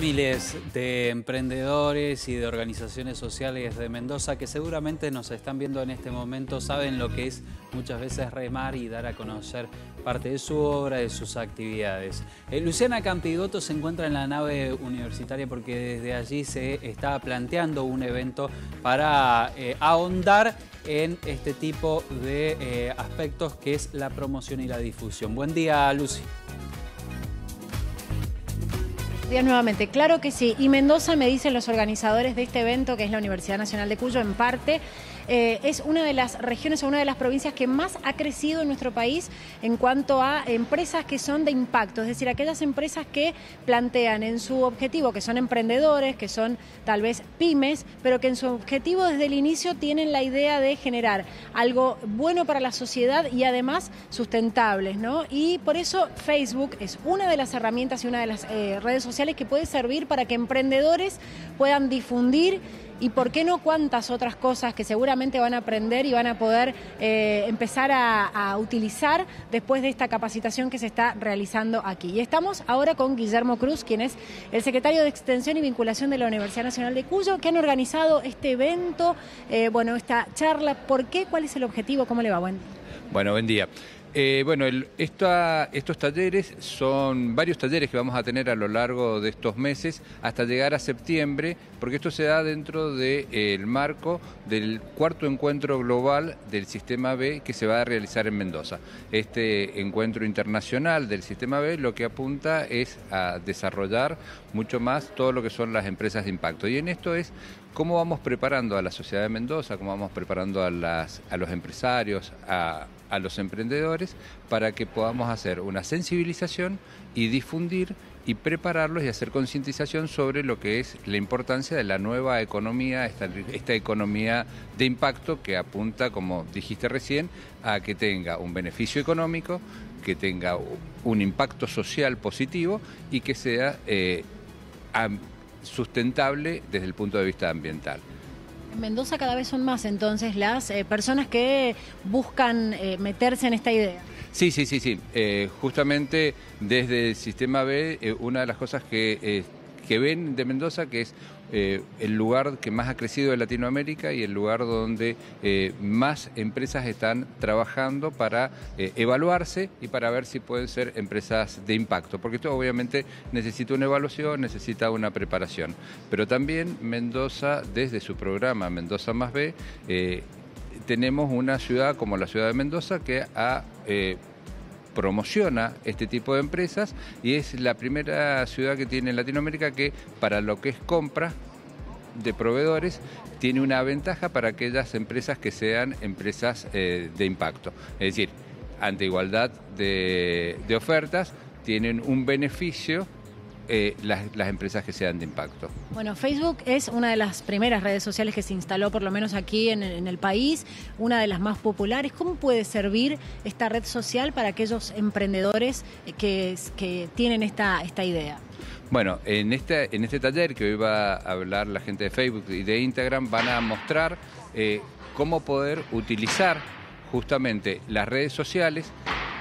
Miles de emprendedores y de organizaciones sociales de Mendoza que seguramente nos están viendo en este momento saben lo que es muchas veces remar y dar a conocer parte de su obra, de sus actividades. Eh, Luciana Campigoto se encuentra en la nave universitaria porque desde allí se está planteando un evento para eh, ahondar en este tipo de eh, aspectos que es la promoción y la difusión. Buen día, Lucy días nuevamente. Claro que sí. Y Mendoza, me dicen los organizadores de este evento, que es la Universidad Nacional de Cuyo, en parte, eh, es una de las regiones o una de las provincias que más ha crecido en nuestro país en cuanto a empresas que son de impacto, es decir, aquellas empresas que plantean en su objetivo, que son emprendedores, que son tal vez pymes, pero que en su objetivo desde el inicio tienen la idea de generar algo bueno para la sociedad y además sustentables, ¿no? Y por eso Facebook es una de las herramientas y una de las eh, redes sociales que puede servir para que emprendedores puedan difundir y por qué no cuántas otras cosas que seguramente van a aprender y van a poder eh, empezar a, utilizar después de esta capacitación que se está realizando aquí. Y estamos ahora con Guillermo Cruz, quien es el secretario de Extensión y Vinculación de la Universidad Nacional de Cuyo, que han organizado este evento, eh, bueno, esta charla. ¿Por qué? ¿Cuál es el objetivo? ¿Cómo le va? Buen, bueno, buen día. Eh, bueno, estos talleres son varios talleres que vamos a tener a lo largo de estos meses hasta llegar a septiembre, porque esto se da dentro del eh, marco del cuarto encuentro global del Sistema B que se va a realizar en Mendoza. Este encuentro internacional del Sistema B lo que apunta es a desarrollar mucho más todo lo que son las empresas de impacto. Y en esto es cómo vamos preparando a la sociedad de Mendoza, cómo vamos preparando a, los empresarios, a, los emprendedores, para que podamos hacer una sensibilización y difundir y prepararlos y hacer concientización sobre lo que es la importancia de la nueva economía, esta, economía de impacto que apunta, como dijiste recién, a que tenga un beneficio económico, que tenga un impacto social positivo y que sea eh, sustentable desde el punto de vista ambiental. En Mendoza cada vez son más entonces las eh, personas que buscan eh, meterse en esta idea. Sí, sí, sí, sí. Eh, justamente desde el sistema B, una de las cosas que que ven de Mendoza, que es eh, el lugar que más ha crecido de Latinoamérica y el lugar donde eh, más empresas están trabajando para eh, evaluarse y para ver si pueden ser empresas de impacto, porque esto obviamente necesita una evaluación, necesita una preparación. Pero también Mendoza, desde su programa Mendoza más B, tenemos una ciudad como la ciudad de Mendoza que ha promociona este tipo de empresas y es la primera ciudad que tiene en Latinoamérica que para lo que es compra de proveedores tiene una ventaja para aquellas empresas que sean empresas eh, de impacto. Es decir, ante igualdad de, de ofertas, tienen un beneficio eh, las, empresas que sean de impacto. Bueno, Facebook es una de las primeras redes sociales que se instaló, por lo menos aquí en, el país, una de las más populares. ¿Cómo puede servir esta red social para aquellos emprendedores que, que tienen esta, esta idea? Bueno, en este, en este taller que hoy va a hablar la gente de Facebook y de Instagram, van a mostrar eh, cómo poder utilizar justamente las redes sociales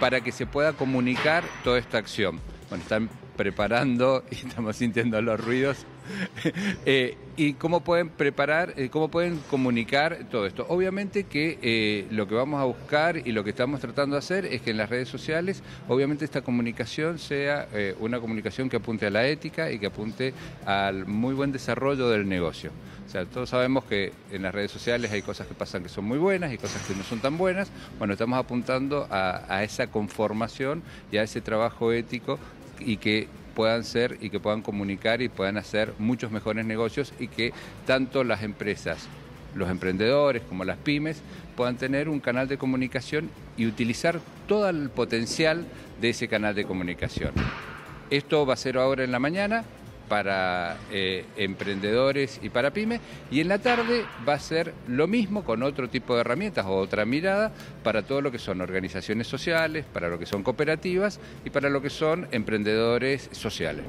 para que se pueda comunicar toda esta acción. Bueno, están preparando y estamos sintiendo los ruidos. Eh, ¿Y cómo pueden preparar, eh, cómo pueden comunicar todo esto? Obviamente que eh, lo que vamos a buscar y lo que estamos tratando de hacer es que en las redes sociales, obviamente esta comunicación sea una comunicación que apunte a la ética y que apunte al muy buen desarrollo del negocio. O sea, todos sabemos que en las redes sociales hay cosas que pasan que son muy buenas y cosas que no son tan buenas. Bueno, estamos apuntando a esa conformación y a ese trabajo ético y que puedan ser y que puedan comunicar y puedan hacer muchos mejores negocios y que tanto las empresas, los emprendedores como las pymes puedan tener un canal de comunicación y utilizar todo el potencial de ese canal de comunicación. Esto va a ser ahora en la mañana, para eh, emprendedores y para pymes. Y en la tarde va a ser lo mismo con otro tipo de herramientas o otra mirada para todo lo que son organizaciones sociales, para lo que son cooperativas y para lo que son emprendedores sociales.